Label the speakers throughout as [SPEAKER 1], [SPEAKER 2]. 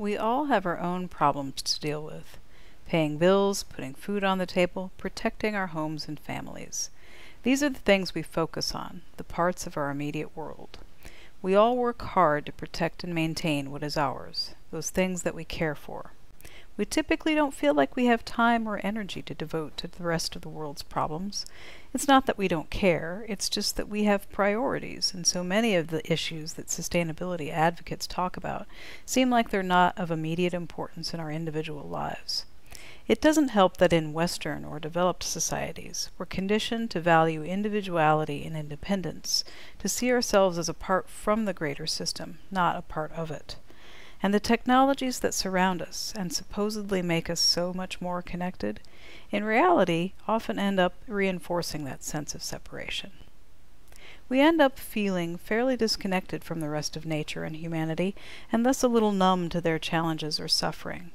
[SPEAKER 1] We all have our own problems to deal with paying bills, putting food on the table, protecting our homes and families. These are the things we focus on, the parts of our immediate world. We all work hard to protect and maintain what is ours, those things that we care for. We typically don't feel like we have time or energy to devote to the rest of the world's problems. It's not that we don't care, it's just that we have priorities, and so many of the issues that sustainability advocates talk about seem like they're not of immediate importance in our individual lives. It doesn't help that in Western or developed societies, we're conditioned to value individuality and independence, to see ourselves as apart from the greater system, not a part of it. And the technologies that surround us and supposedly make us so much more connected, in reality often end up reinforcing that sense of separation. We end up feeling fairly disconnected from the rest of nature and humanity, and thus a little numb to their challenges or suffering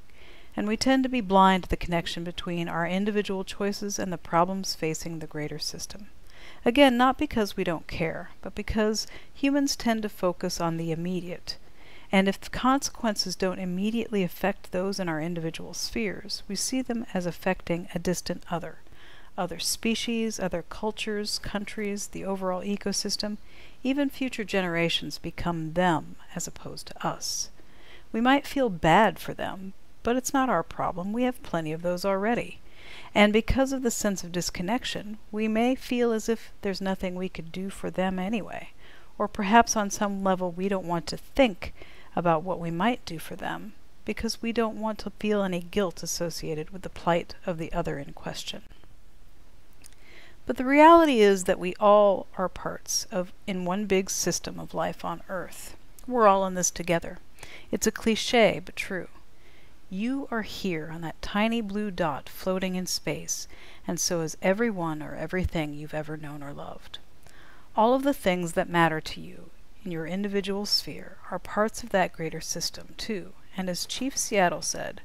[SPEAKER 1] and we tend to be blind to the connection between our individual choices and the problems facing the greater system. Again, not because we don't care, but because humans tend to focus on the immediate. And if consequences don't immediately affect those in our individual spheres, we see them as affecting a distant other. Other species, other cultures, countries, the overall ecosystem, even future generations become them as opposed to us. We might feel bad for them, but it's not our problem. We have plenty of those already. And because of the sense of disconnection, we may feel as if there's nothing we could do for them anyway. Or perhaps on some level we don't want to think about what we might do for them because we don't want to feel any guilt associated with the plight of the other in question. But the reality is that we all are parts of in one big system of life on earth. We're all in this together. It's a cliche, but true. You are here on that tiny blue dot floating in space, and so is everyone or everything you've ever known or loved. All of the things that matter to you your individual sphere are parts of that greater system, too, and as Chief Seattle said,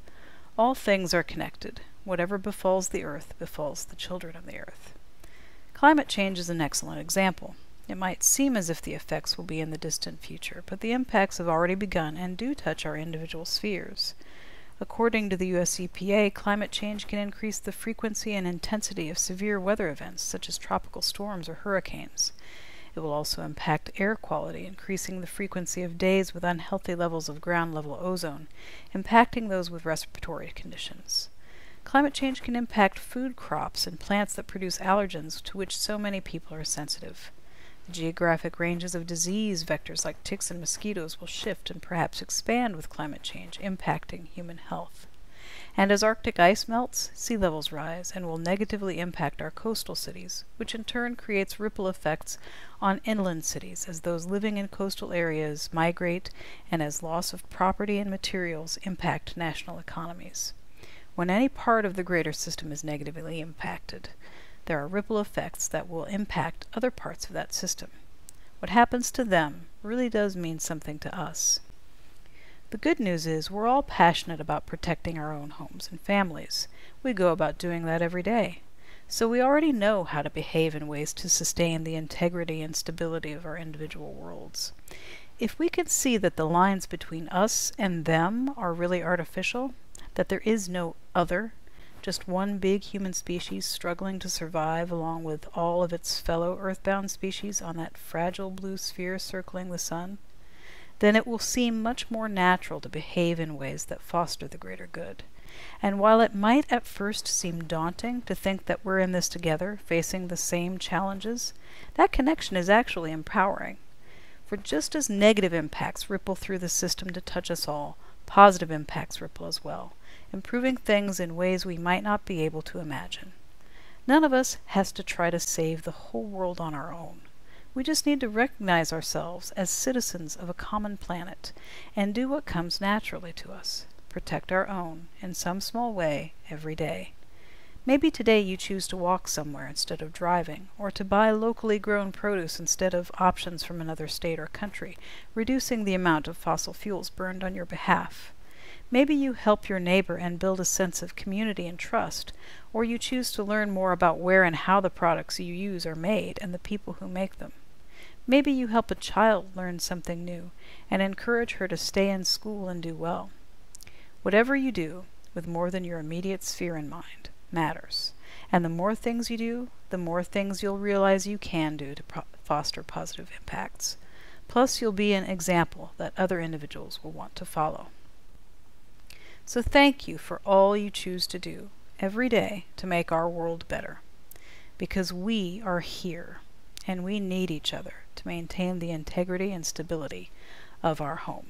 [SPEAKER 1] all things are connected. Whatever befalls the earth befalls the children of the earth. Climate change is an excellent example. It might seem as if the effects will be in the distant future, but the impacts have already begun and do touch our individual spheres. According to the US EPA, climate change can increase the frequency and intensity of severe weather events such as tropical storms or hurricanes. It will also impact air quality, increasing the frequency of days with unhealthy levels of ground level ozone, impacting those with respiratory conditions. Climate change can impact food crops and plants that produce allergens to which so many people are sensitive. The geographic ranges of disease vectors like ticks and mosquitoes will shift and perhaps expand with climate change, impacting human health. And as Arctic ice melts, sea levels rise and will negatively impact our coastal cities, which in turn creates ripple effects on inland cities as those living in coastal areas migrate and as loss of property and materials impact national economies. When any part of the greater system is negatively impacted, there are ripple effects that will impact other parts of that system. What happens to them really does mean something to us. The good news is we're all passionate about protecting our own homes and families. We go about doing that every day. So we already know how to behave in ways to sustain the integrity and stability of our individual worlds. If we can see that the lines between us and them are really artificial, that there is no other just one big human species struggling to survive along with all of its fellow earthbound species on that fragile blue sphere circling the sun, then it will seem much more natural to behave in ways that foster the greater good. And while it might at first seem daunting to think that we're in this together, facing the same challenges, that connection is actually empowering. For just as negative impacts ripple through the system to touch us all, positive impacts ripple as well improving things in ways we might not be able to imagine. None of us has to try to save the whole world on our own. We just need to recognize ourselves as citizens of a common planet and do what comes naturally to us. Protect our own, in some small way, every day. Maybe today you choose to walk somewhere instead of driving, or to buy locally grown produce instead of options from another state or country, reducing the amount of fossil fuels burned on your behalf. Maybe you help your neighbor and build a sense of community and trust, or you choose to learn more about where and how the products you use are made and the people who make them. Maybe you help a child learn something new and encourage her to stay in school and do well. Whatever you do, with more than your immediate sphere in mind, matters. And the more things you do, the more things you'll realize you can do to foster positive impacts. Plus, you'll be an example that other individuals will want to follow. So, thank you for all you choose to do every day to make our world better. Because we are here, and we need each other to maintain the integrity and stability of our home.